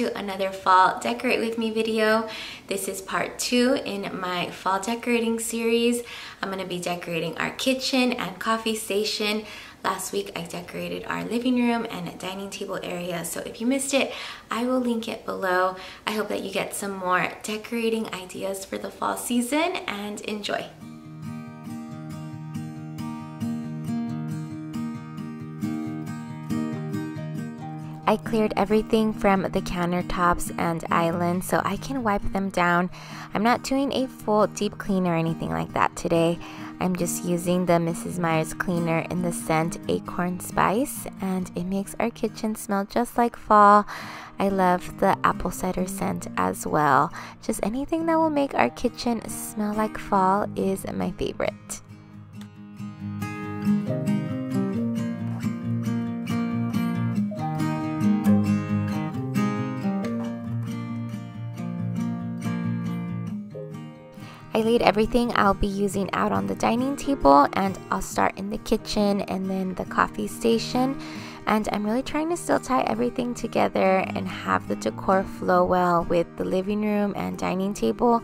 to another fall decorate with me video. This is part two in my fall decorating series. I'm gonna be decorating our kitchen and coffee station. Last week I decorated our living room and dining table area, so if you missed it, I will link it below. I hope that you get some more decorating ideas for the fall season and enjoy. I cleared everything from the countertops and island so I can wipe them down. I'm not doing a full deep clean or anything like that today. I'm just using the Mrs. Meyer's cleaner in the scent Acorn Spice and it makes our kitchen smell just like fall. I love the apple cider scent as well. Just anything that will make our kitchen smell like fall is my favorite. I laid everything I'll be using out on the dining table and I'll start in the kitchen and then the coffee station. And I'm really trying to still tie everything together and have the decor flow well with the living room and dining table.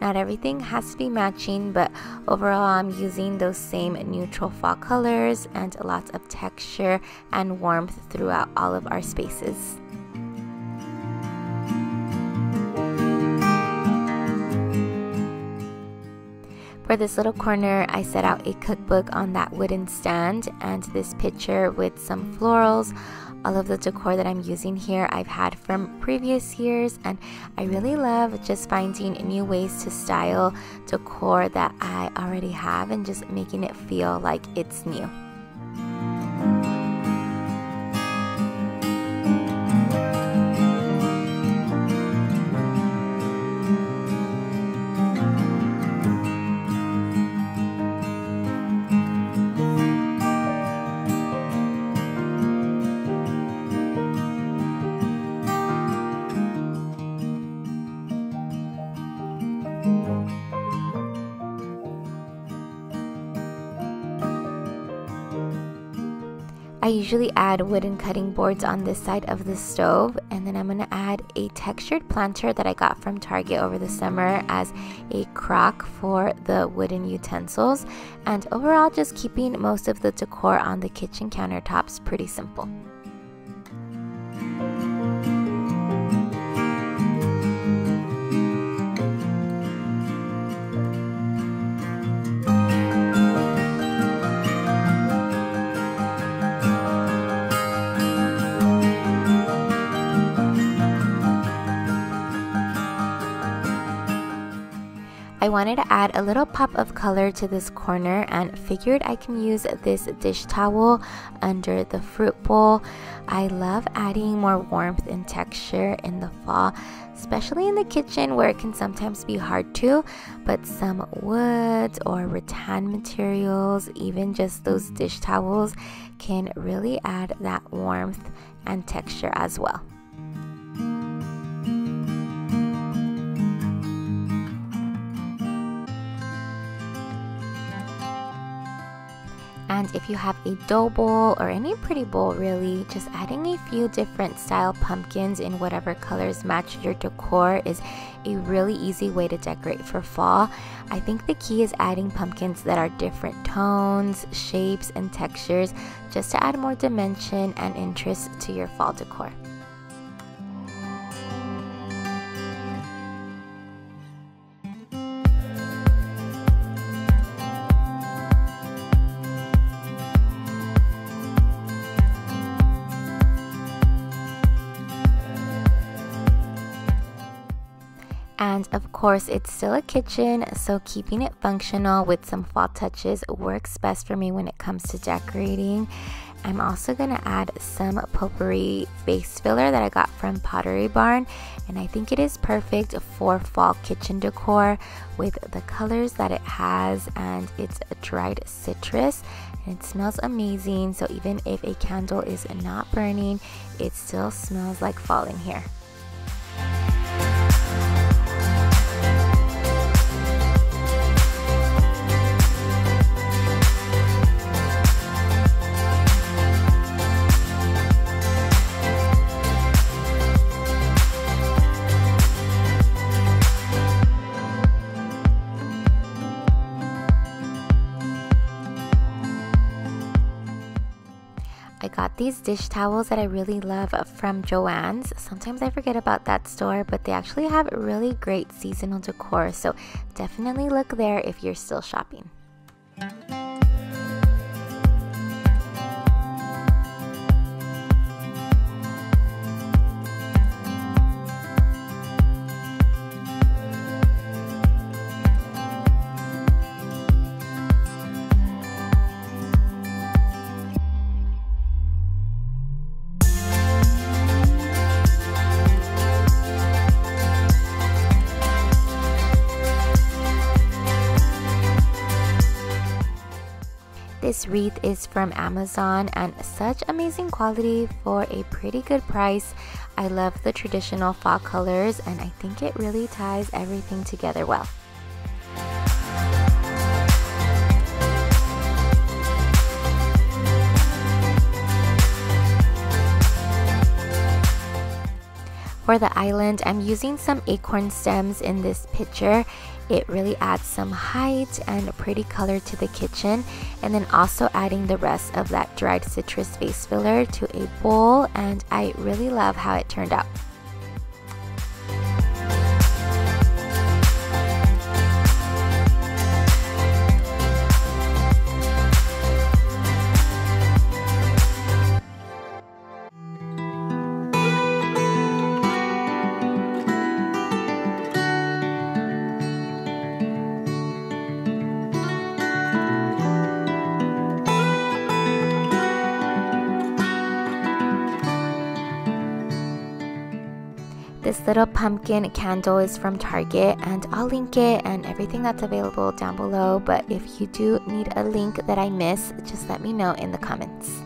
Not everything has to be matching, but overall I'm using those same neutral fall colors and lots of texture and warmth throughout all of our spaces. For this little corner, I set out a cookbook on that wooden stand and this picture with some florals. All of the decor that I'm using here I've had from previous years and I really love just finding new ways to style decor that I already have and just making it feel like it's new. I usually add wooden cutting boards on this side of the stove and then I'm going to add a textured planter that I got from Target over the summer as a crock for the wooden utensils and overall just keeping most of the decor on the kitchen countertops pretty simple. I wanted to add a little pop of color to this corner and figured I can use this dish towel under the fruit bowl. I love adding more warmth and texture in the fall, especially in the kitchen where it can sometimes be hard to, but some woods or rattan materials, even just those dish towels, can really add that warmth and texture as well. And if you have a dough bowl or any pretty bowl really, just adding a few different style pumpkins in whatever colors match your decor is a really easy way to decorate for fall. I think the key is adding pumpkins that are different tones, shapes, and textures just to add more dimension and interest to your fall decor. And of course, it's still a kitchen, so keeping it functional with some fall touches works best for me when it comes to decorating. I'm also going to add some potpourri vase filler that I got from Pottery Barn and I think it is perfect for fall kitchen decor with the colors that it has and it's a dried citrus and it smells amazing so even if a candle is not burning it still smells like fall in here. These dish towels that I really love from Joann's. Sometimes I forget about that store, but they actually have really great seasonal decor, so definitely look there if you're still shopping. This wreath is from Amazon and such amazing quality for a pretty good price. I love the traditional fall colors and I think it really ties everything together well. For the island, I'm using some acorn stems in this picture. It really adds some height and a pretty color to the kitchen. And then also adding the rest of that dried citrus vase filler to a bowl. And I really love how it turned out. This little pumpkin candle is from Target and I'll link it and everything that's available down below. But if you do need a link that I miss, just let me know in the comments.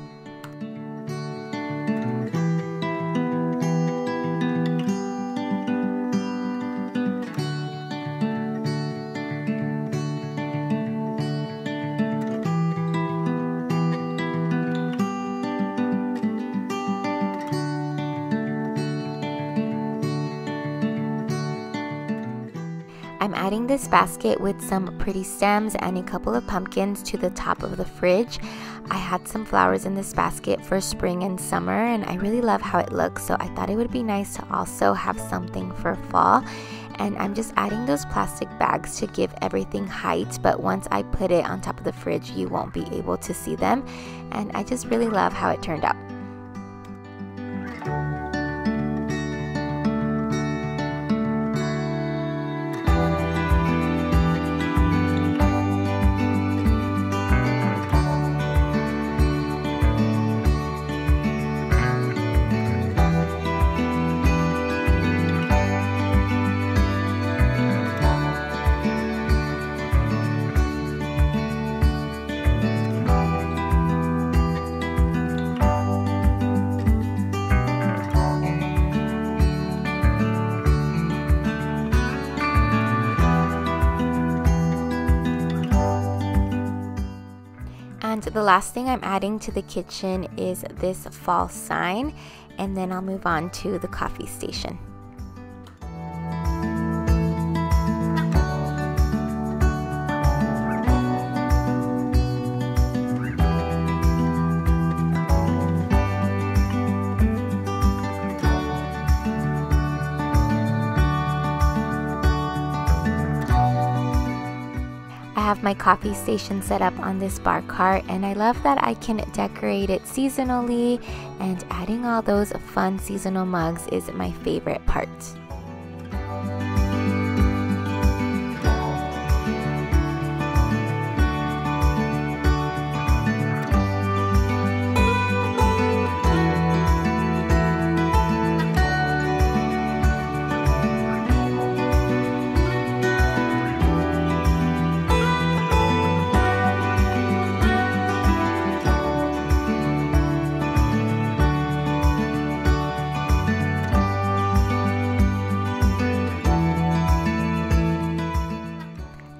I'm adding this basket with some pretty stems and a couple of pumpkins to the top of the fridge. I had some flowers in this basket for spring and summer and I really love how it looks so I thought it would be nice to also have something for fall and I'm just adding those plastic bags to give everything height but once I put it on top of the fridge you won't be able to see them and I just really love how it turned out. The last thing I'm adding to the kitchen is this fall sign and then I'll move on to the coffee station. Have my coffee station set up on this bar cart and I love that I can decorate it seasonally and adding all those fun seasonal mugs is my favorite part.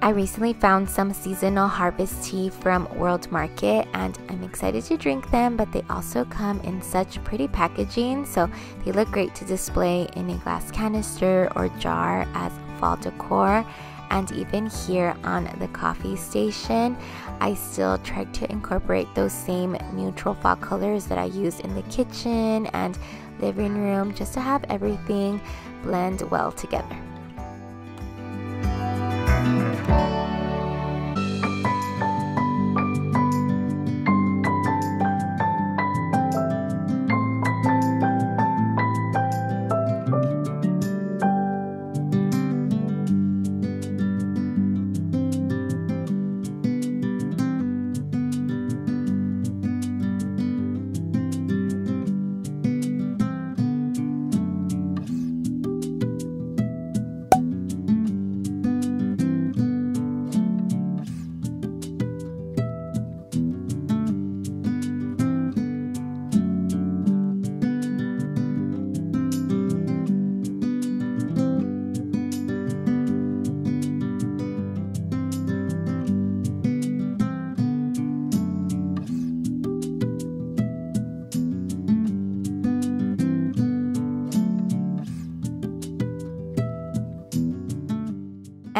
I recently found some seasonal harvest tea from World Market and I'm excited to drink them, but they also come in such pretty packaging, so they look great to display in a glass canister or jar as fall decor. and even here on the coffee station, I still try to incorporate those same neutral fall colors that I used in the kitchen and living room just to have everything blend well together.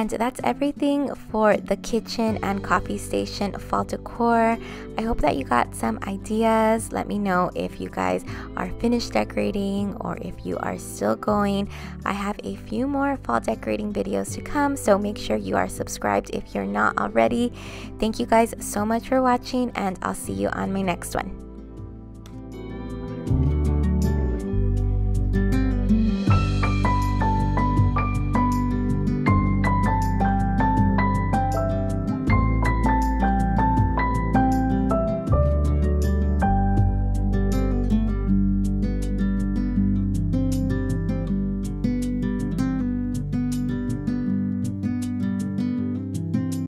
And that's everything for the kitchen and coffee station fall decor. I hope that you got some ideas. Let me know if you guys are finished decorating or if you are still going. I have a few more fall decorating videos to come, so make sure you are subscribed if you're not already. Thank you guys so much for watching, and I'll see you on my next one.